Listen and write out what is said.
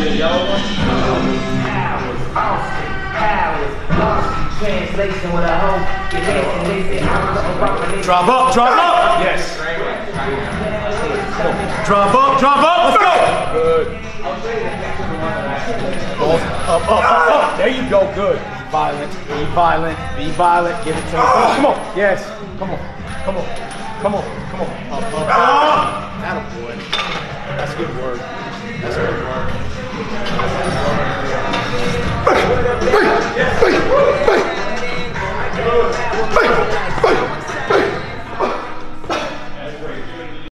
the yellow one? Drop up, drop up! Yes. Drop up, drop up, let's go! Good. Up, up, up, up. There you go, good. Be violent, be violent, be violent. Give it to me. Oh, come on, yes. Come on, come on, come on, come on. Up, up, up. That Attaboy. That's good work. That's good work. 废物